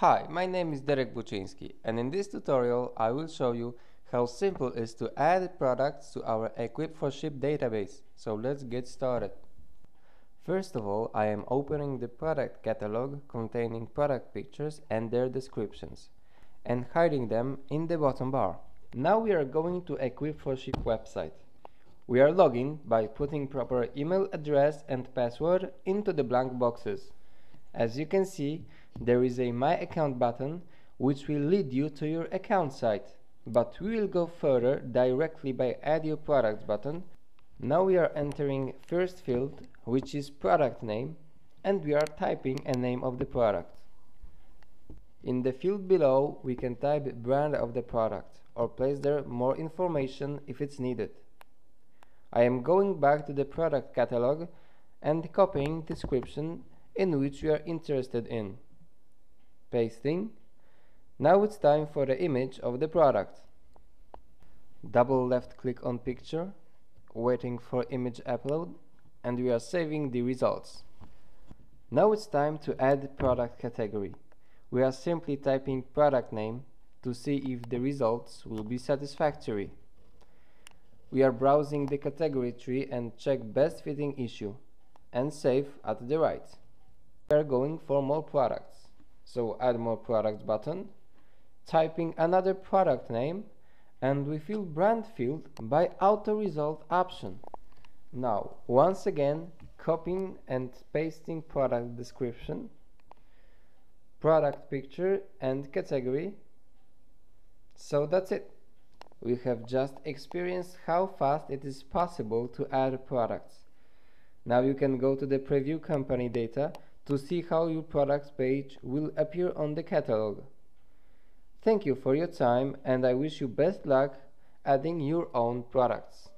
Hi, my name is Derek Buczyński and in this tutorial I will show you how simple it is to add products to our Equip4Ship database. So let's get started. First of all, I am opening the product catalog containing product pictures and their descriptions and hiding them in the bottom bar. Now we are going to Equip4Ship website. We are logging by putting proper email address and password into the blank boxes. As you can see, there is a My Account button which will lead you to your account site. But we will go further directly by Add Your Products button. Now we are entering first field which is product name and we are typing a name of the product. In the field below we can type brand of the product or place there more information if it's needed. I am going back to the product catalog and copying description in which we are interested in. Pasting. Now it's time for the image of the product. Double left click on picture, waiting for image upload, and we are saving the results. Now it's time to add product category. We are simply typing product name to see if the results will be satisfactory. We are browsing the category tree and check best fitting issue and save at the right we are going for more products. So add more products button typing another product name and we fill brand field by auto result option. Now once again copying and pasting product description product picture and category. So that's it. We have just experienced how fast it is possible to add products. Now you can go to the preview company data to see how your products page will appear on the catalog. Thank you for your time and I wish you best luck adding your own products.